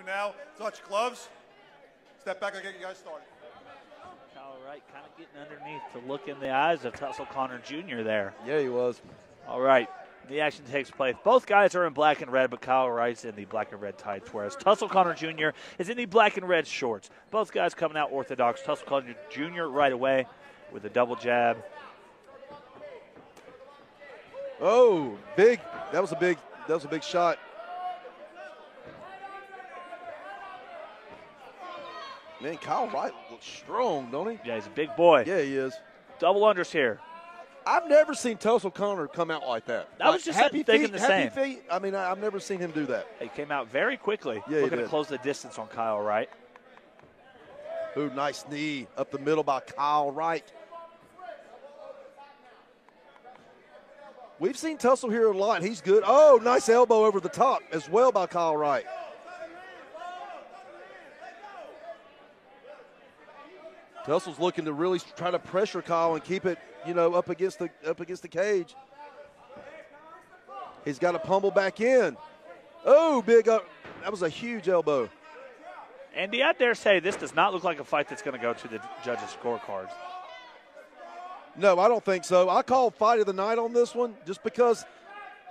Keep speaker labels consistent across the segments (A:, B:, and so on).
A: to now. Touch gloves. Step back. I'll get you guys started.
B: Kyle Wright kind of getting underneath to look in the eyes of Tussle Connor Jr. there.
C: Yeah, he was.
B: All right. The action takes place. Both guys are in black and red, but Kyle Wright's in the black and red tights, whereas Tussle Connor Jr. is in the black and red shorts. Both guys coming out orthodox. Tussle Connor Jr. right away with a double jab.
C: Oh, big! That was a big. That was a big shot. Man, Kyle Wright looks strong, don't he?
B: Yeah, he's a big boy.
C: Yeah, he is.
B: Double unders here.
C: I've never seen Tussle Connor come out like that.
B: I was just
C: happy
B: thinking
C: feet,
B: the
C: happy
B: same.
C: feet. I mean, I, have never seen him do that.
B: He came out very quickly,
C: Yeah, he
B: looking to close the distance on Kyle Wright.
C: Ooh, nice knee up the middle by Kyle Wright. We've seen Tussle here a lot. He's good. Oh, nice elbow over the top as well by Kyle Wright. Tussle's looking to really try to pressure Kyle and keep it, you know, up against the up against the cage. He's got to pummel back in. Oh, big up. That was a huge elbow.
B: Andy, I dare say this does not look like a fight that's going to go to the judges' scorecards.
C: No, I don't think so. I call fight of the night on this one just because,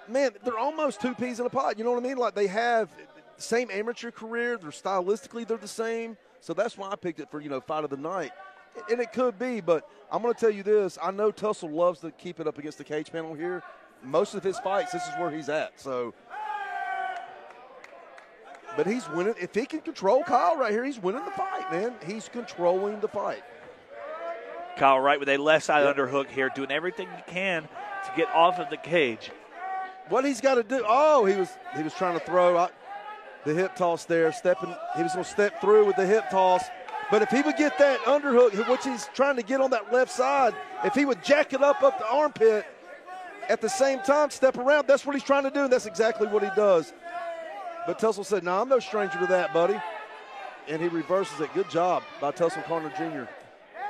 C: man, they're almost two peas in a pod. You know what I mean? Like they have the same amateur career. They're stylistically they're the same. So that's why I picked it for you know fight of the night. And it could be, but I'm going to tell you this: I know Tussle loves to keep it up against the cage panel here. Most of his fights, this is where he's at. So, but he's winning. If he can control Kyle right here, he's winning the fight, man. He's controlling the fight.
B: Kyle Wright with a left side
C: Yep.
B: underhook here, doing everything he can to get off of the cage.
C: What he's got to do? Oh, he was he was trying to throw the hip toss there, stepping. He was going to step through with the hip toss. But if he would get that underhook, which he's trying to get on that left side, if he would jack it up up the armpit at the same time, step around, that's what he's trying to do, and that's exactly what he does. But Tussle said, "No, I'm no stranger to that, buddy," and he reverses it. Good job by Tussle Connor Jr.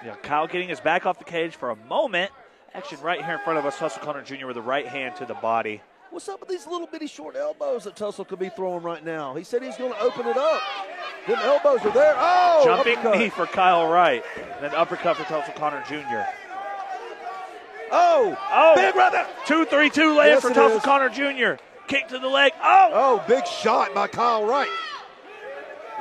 B: Yeah, Kyle getting his back off the cage for a moment. Action right here in front of us. Tussle Connor Jr. with the right hand to the body.
C: What's up with these little bitty short elbows that Tussle could be throwing right now? He said he's going to open it up. Them elbows are there. Oh,
B: Jumping
C: uppercut.
B: knee for Kyle Wright. Then uppercut for Tussle Connor Jr.
C: Oh,
B: Oh,
C: big brother.
B: 2 3 2 land
C: Yes,
B: for Tussle
C: is.
B: Connor Jr. Kick to the leg. Oh,
C: Oh, big shot by Kyle Wright.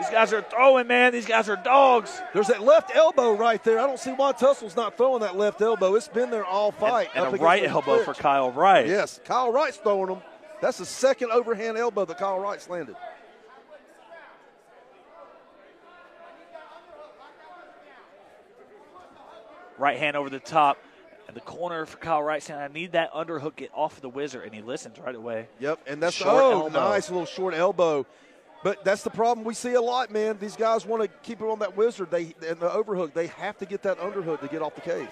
B: These guys are throwing, man. These guys are dogs.
C: There's that left elbow right there. I don't see why Tussle's not throwing that left elbow. It's been there all fight.
B: and
C: up
B: a right elbow for. Kyle Wright.
C: Yes, Kyle Wright's throwing them. That's the second overhand elbow that Kyle Wright's landed.
B: Right hand over the top. And the corner for Kyle Wright saying, I need that underhook, get off of the whizzer. And he listens right away.
C: Yep, and that's
B: Short
C: oh,
B: elbow.
C: nice little short elbow. But that's the problem we see a lot, man. These guys want to keep it on that whizzer. They and the overhook. They have to get that underhook to get off the cage.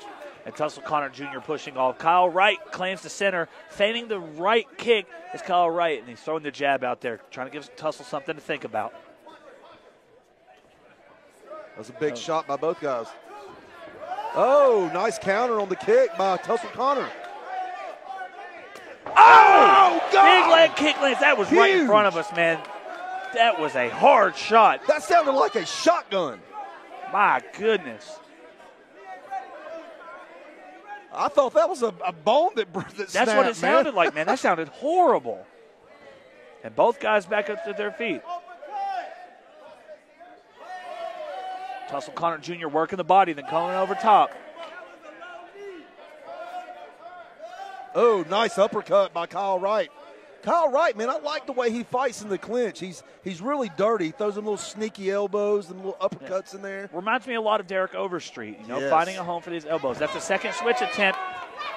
B: And Tussle Connor Jr. pushing off. Kyle Wright claims the center, feigning the right kick is Kyle Wright, and he's throwing the jab out there, trying to give Tussle something to think about.
C: That's a big shot by both guys. Oh, nice counter on the kick by Tussle Connor. Oh, oh
B: Big leg kick lands. That was right in front of us, man. That was a hard shot.
C: That sounded like a shotgun.
B: My goodness.
C: I thought that was a, a bone that, that
B: That's
C: snapped,
B: what it
C: man.
B: sounded like, man. That sounded horrible. And both guys back up to their feet. Tussle Connor Jr. working the body, then coming over top.
C: Oh, nice uppercut by Kyle Wright. Kyle Wright, man, I like the way he fights in the clinch. He's he's really dirty. He throws them little sneaky elbows, them little uppercuts in there.
B: Reminds me a lot of Derek Overstreet, you know,
C: Yes.
B: finding a home for these elbows. That's the second switch attempt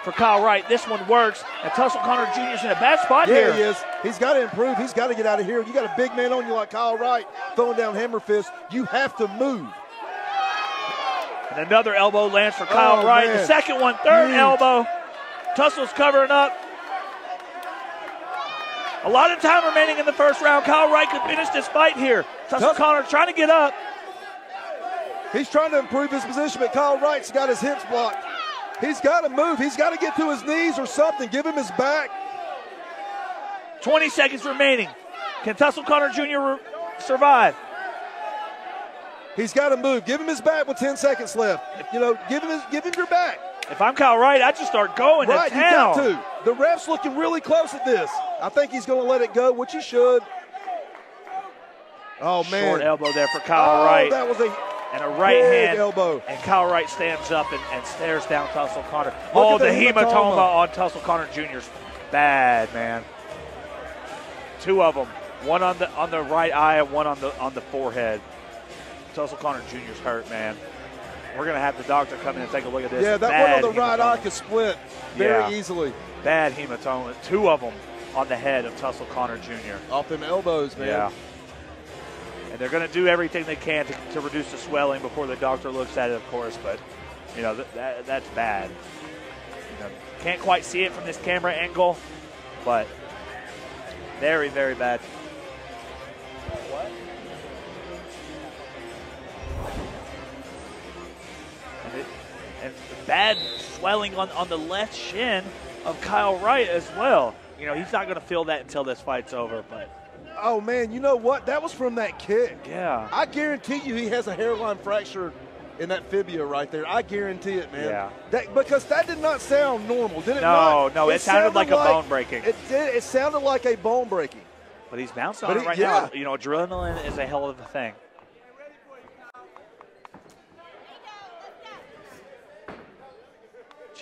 B: for Kyle Wright. This one works, and Tussle Connor Jr. is in a bad spot
C: Yeah,
B: here.
C: he is. He's got to improve. He's got to get out of here. You got a big man on you like Kyle Wright throwing down hammer fist. You have to move.
B: And another elbow lands for Kyle
C: Oh,
B: Wright. The second one, third
C: Huge.
B: elbow. Tussle's covering up. A lot of time remaining in the first round. Kyle Wright could finish this fight here. Tussle
C: Tuss-
B: Connor trying to get up.
C: He's trying to improve his position, but Kyle Wright's got his hips blocked. He's got to move. He's got to get to his knees or something. Give him his back.
B: 20 seconds remaining. Can Tussle Connor Jr. re- survive.
C: He's got to move. Give him his back with 10 seconds left. You know, give him his, give him your back.
B: If I'm Kyle Wright, I just start going
C: right,
B: to
C: you
B: town.
C: got to. The ref's looking really close at this. I think he's going to let it go, which he should. Oh man,
B: Short elbow there for Kyle
C: oh,
B: Wright.
C: that was a
B: and a right hand
C: elbow.
B: And Kyle Wright stands up and, and stares down Tussle Connor. oh,
C: at
B: the,
C: the
B: hematoma.
C: hematoma.
B: on Tussle Connor Jr.'s bad, man. Two of them, one on the on the right eye and one on the on the forehead. Tussle Connor Jr.'s hurt, man. We're gonna have the doctor come in and take a look at this.
C: Yeah, that
B: bad
C: one on the right eye could split very
B: Yeah.
C: easily
B: Bad hematoma. Two of them on the head of Tussle Connor Jr.
C: off them elbows, man.
B: Yeah. And they're going to do everything they can to, to reduce the swelling before the doctor looks at it, of course. But you know that, that that's bad. You know, can't quite see it from this camera angle, but very very bad. It, and bad swelling on, on the left shin of Kyle Wright as well. You know, he's not going to feel that until this fight's over, but
C: Oh man, you know what? That was from that kick.
B: yeah.
C: I guarantee you, he has a hairline fracture in that fibia right there. I guarantee it, man.
B: Yeah.
C: That because that did not sound normal, did it?
B: No,
C: not?
B: no, it sounded like a bone breaking.
C: It did. It sounded like a bone breaking.
B: But he's bouncing
C: But
B: on it right
C: yeah.
B: now. You know, adrenaline is a hell of a thing.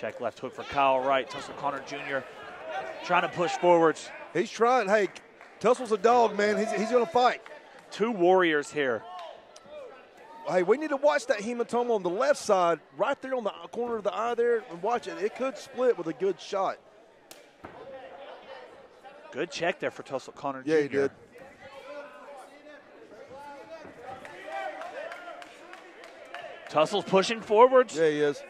B: Check left hook for Kyle Wright. Tussle Connor Jr. trying to push forwards.
C: He's trying. Hey, Tussle's a dog, man. He's, he's going to fight.
B: Two warriors here.
C: Hey, we need to watch that hematoma on the left side, right there on the corner of the eye there, and watch it. It could split with a good shot.
B: Good check there for Tussle Connor
C: Yeah,
B: Jr.
C: he did.
B: Tussle's pushing forwards.
C: Yeah, he is.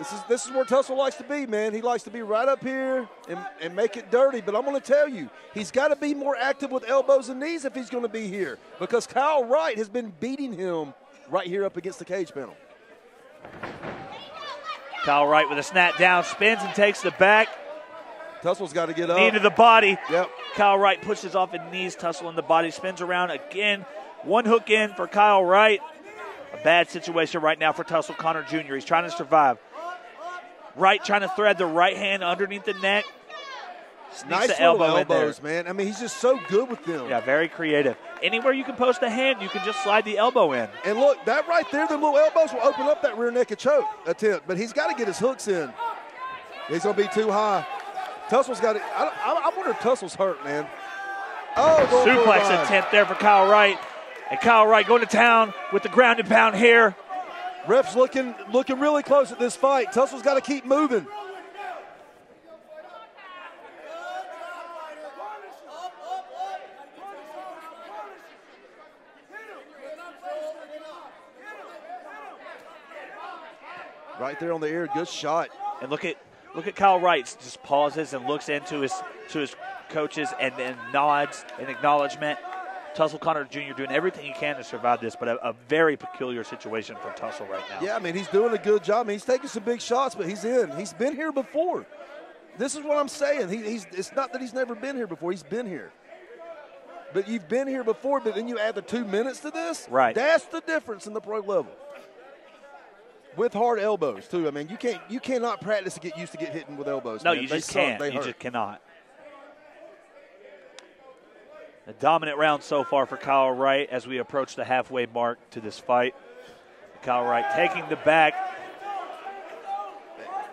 C: This is this is where Tussle likes to be, man. He likes to be right up here and, and make it dirty. But I'm going to tell you, he's got to be more active with elbows and knees if he's going to be here, because Kyle Wright has been beating him right here up against the cage panel.
B: Kyle Wright with a snap down, spins and takes the back.
C: Tussle's got to get up.
B: Knee to the body.
C: Yep.
B: Kyle Wright pushes off his knees, tussle in the body, spins around again. One hook in for Kyle Wright. A bad situation right now for Tussle Connor Jr. He's trying to survive. Wright trying to thread the right hand underneath the neck. Sneaks
C: Nice
B: the elbow
C: elbows, man. I mean, he's just so good with them.
B: Yeah, very creative. Anywhere you can post a hand, you can just slide the elbow in.
C: And look, that right there, the little elbows will open up that rear naked choke attempt. But he's got to get his hooks in. He's going to be too high. Tussle's got it. I, I, I wonder if Tussle's hurt, man. Oh,
B: Suplex attempt there for Kyle Wright. And Kyle Wright going to town with the ground and pound here.
C: Ref's looking looking really close at this fight. Tussle's got to keep moving. Right there on the air, good shot.
B: And look at look at Kyle Wright just pauses and looks into his to his coaches and then nods in acknowledgement. Tussle Connor Jr. doing everything he can to survive this, but a, a very peculiar situation for Tussle right now.
C: Yeah, I mean, he's doing a good job. I mean, he's taking some big shots, but he's in. He's been here before. This is what I'm saying. He, he's, it's not that he's never been here before. He's been here. But you've been here before, but then you add the two minutes to this.
B: Right.
C: That's the difference in the pro level. With hard elbows too. I mean, you can't you cannot practice to get used to get hitting with elbows.
B: No,
C: man.
B: you
C: They
B: just
C: suck.
B: can't.
C: They
B: You
C: hurt.
B: just cannot. A dominant round so far for Kyle Wright as we approach the halfway mark to this fight. Kyle Wright taking the back.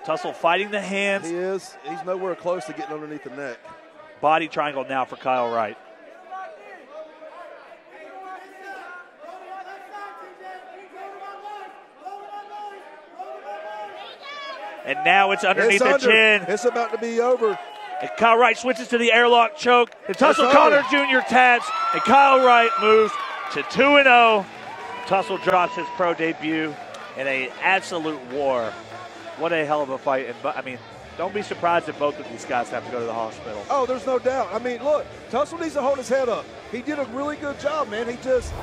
B: Tussle fighting the hands.
C: He is. He's nowhere close to getting underneath the neck.
B: Body triangle now for Kyle Wright. And now it's underneath
C: it's
B: the
C: under.
B: chin.
C: It's about to be over.
B: And Kyle Wright switches to the airlock choke. And Tussle Connor. Jr. taps. And Kyle Wright moves to 2 0. Tussle drops his pro debut in a absolute war. What a hell of a fight. And I mean, don't be surprised if both of these guys have to go to the hospital.
C: Oh, there's no doubt. I mean, look, Tussle needs to hold his head up. He did a really good job, man. He just